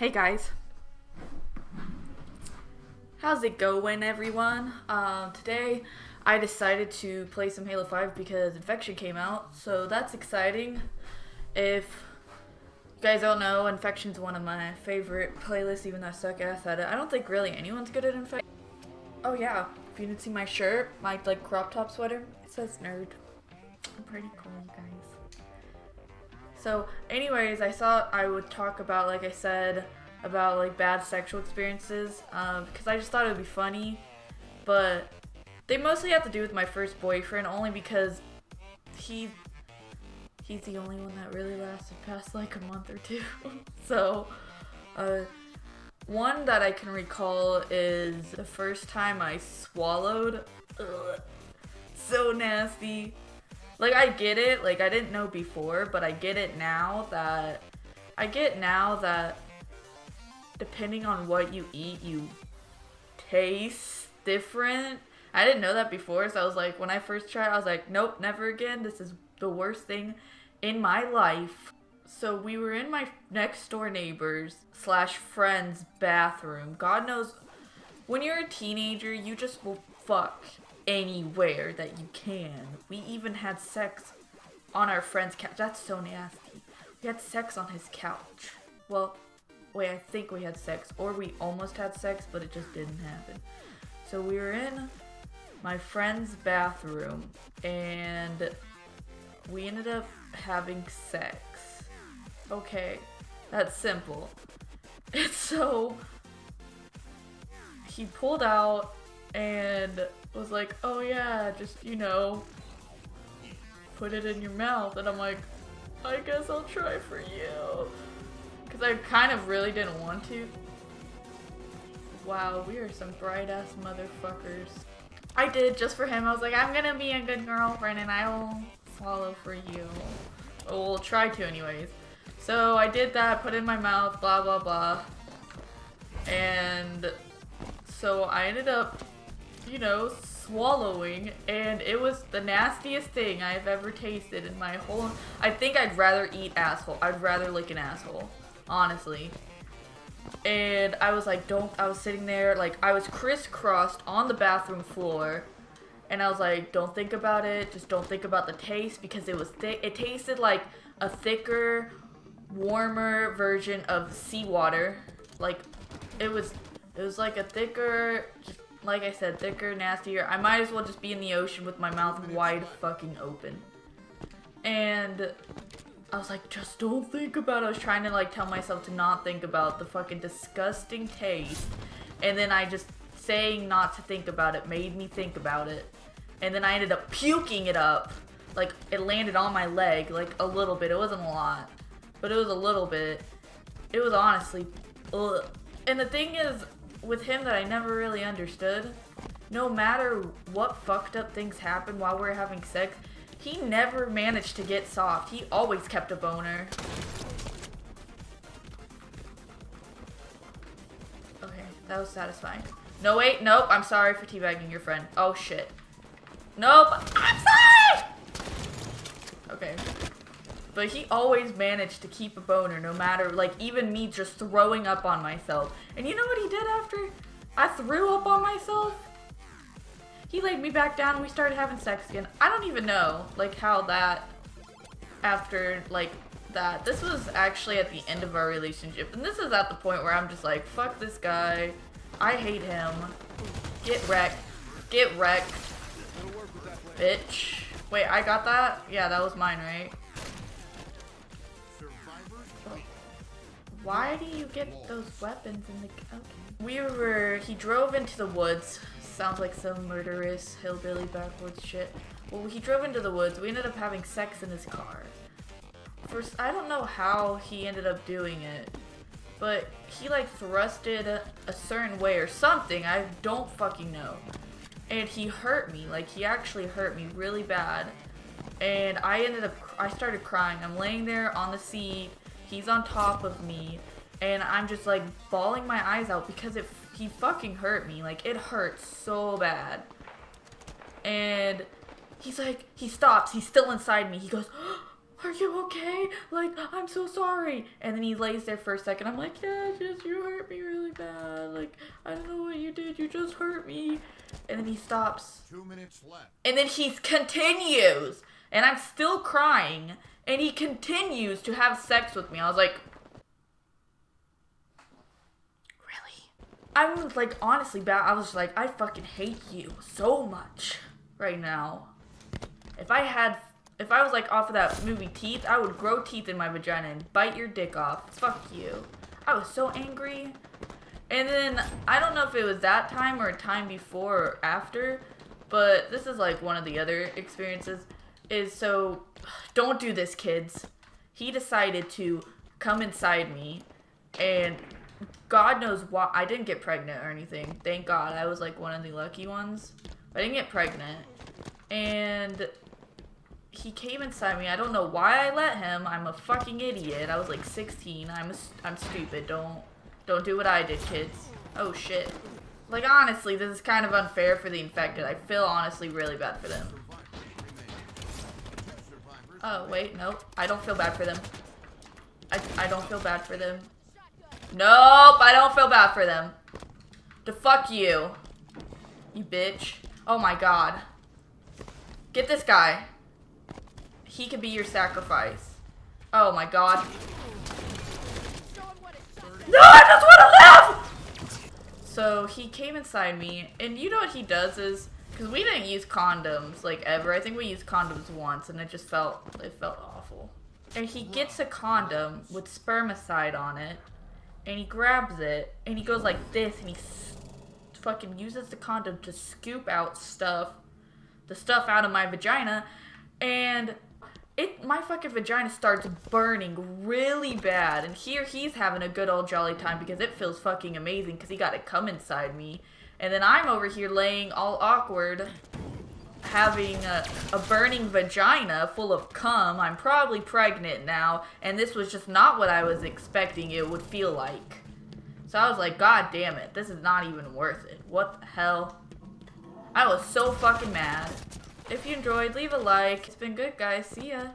Hey guys. How's it going everyone? Um, today I decided to play some Halo 5 because Infection came out, so that's exciting. If you guys don't know, Infection's one of my favorite playlists even though I suck ass at it. I don't think really anyone's good at Infection. Oh yeah, if you didn't see my shirt, my like crop top sweater, it says nerd. I'm pretty cool, guys. So, anyways, I thought I would talk about, like I said, about like bad sexual experiences um, because I just thought it would be funny, but they mostly have to do with my first boyfriend only because he he's the only one that really lasted past like a month or two. so, uh, one that I can recall is the first time I swallowed. Ugh, so nasty. Like I get it, like I didn't know before, but I get it now that I get now that depending on what you eat, you taste different. I didn't know that before, so I was like, when I first tried, I was like, nope, never again. This is the worst thing in my life. So we were in my next door neighbor's slash friend's bathroom. God knows, when you're a teenager, you just will fuck anywhere that you can. We even had sex on our friend's couch. That's so nasty. We had sex on his couch. Well, wait, I think we had sex, or we almost had sex, but it just didn't happen. So we were in my friend's bathroom, and we ended up having sex. Okay, that's simple. It's so. He pulled out and was like, oh yeah, just, you know, put it in your mouth. And I'm like, I guess I'll try for you. Because I kind of really didn't want to. Wow, we are some bright ass motherfuckers. I did just for him. I was like, I'm gonna be a good girlfriend and I will swallow for you. We'll try to anyways. So I did that, put in my mouth, blah blah blah. And so I ended up, you know, swallowing and it was the nastiest thing I've ever tasted in my whole I think I'd rather eat asshole. I'd rather lick an asshole honestly. And I was like, don't, I was sitting there, like, I was crisscrossed on the bathroom floor. And I was like, don't think about it, just don't think about the taste because it was thick. It tasted like a thicker, warmer version of seawater. Like, it was, it was like a thicker, just, like I said, thicker, nastier. I might as well just be in the ocean with my mouth wide fucking open. And I was like, just don't think about it. I was trying to like tell myself to not think about the fucking disgusting taste. And then I just saying not to think about it made me think about it. And then I ended up puking it up. Like it landed on my leg like a little bit. It wasn't a lot, but it was a little bit. It was honestly ugh. And the thing is with him that I never really understood, no matter what fucked up things happen while we we're having sex, he never managed to get soft. He always kept a boner. Okay, that was satisfying. No, wait, nope. I'm sorry for teabagging your friend. Oh, shit. Nope. I'm sorry! Okay. But he always managed to keep a boner no matter, like, even me just throwing up on myself. And you know what he did after I threw up on myself? he laid me back down and we started having sex again. I don't even know, like, how that, after, like, that. This was actually at the end of our relationship. And this is at the point where I'm just like, fuck this guy. I hate him. Get wrecked. Get wrecked. Bitch. Wait, I got that? Yeah, that was mine, right? Why do you get those weapons in the... Okay. We were... He drove into the woods sounds like some murderous hillbilly backwoods shit. Well, he drove into the woods. We ended up having sex in his car. First, I don't know how he ended up doing it, but he like thrusted a, a certain way or something. I don't fucking know. And he hurt me. Like he actually hurt me really bad. And I ended up, I started crying. I'm laying there on the seat. He's on top of me. And I'm just like bawling my eyes out because it he fucking hurt me. Like, it hurts so bad. And he's like, he stops. He's still inside me. He goes, are you okay? Like, I'm so sorry. And then he lays there for a second. I'm like, yeah, just you hurt me really bad. Like, I don't know what you did. You just hurt me. And then he stops. Two minutes left. And then he continues. And I'm still crying. And he continues to have sex with me. I was like, really? I'm like honestly bad. I was like, I fucking hate you so much right now. If I had, if I was like off of that movie Teeth, I would grow teeth in my vagina and bite your dick off. Fuck you. I was so angry. And then I don't know if it was that time or a time before or after, but this is like one of the other experiences. Is so, don't do this, kids. He decided to come inside me, and God knows why. I didn't get pregnant or anything. Thank God. I was like one of the lucky ones. I didn't get pregnant. And he came inside me. I don't know why I let him. I'm a fucking idiot. I was like 16. I'm a, I'm stupid. Don't don't do what I did, kids. Oh shit. Like honestly, this is kind of unfair for the infected. I feel honestly really bad for them. Oh wait, nope. I don't feel bad for them. I I don't feel bad for them. Nope, I don't feel bad for them. To fuck you. You bitch. Oh my god. Get this guy. He could be your sacrifice. Oh my god. No, I just want to live! So he came inside me, and you know what he does is, because we didn't use condoms, like, ever. I think we used condoms once, and it just felt, it felt awful. And he gets a condom with spermicide on it, and he grabs it, and he goes like this, and he fucking uses the condom to scoop out stuff, the stuff out of my vagina, and it my fucking vagina starts burning really bad. And here he's having a good old jolly time because it feels fucking amazing because he got to come inside me. And then I'm over here laying all awkward, having a, a burning vagina full of cum. I'm probably pregnant now, and this was just not what I was expecting it would feel like. So I was like, God damn it, this is not even worth it. What the hell? I was so fucking mad. If you enjoyed, leave a like. It's been good, guys. See ya.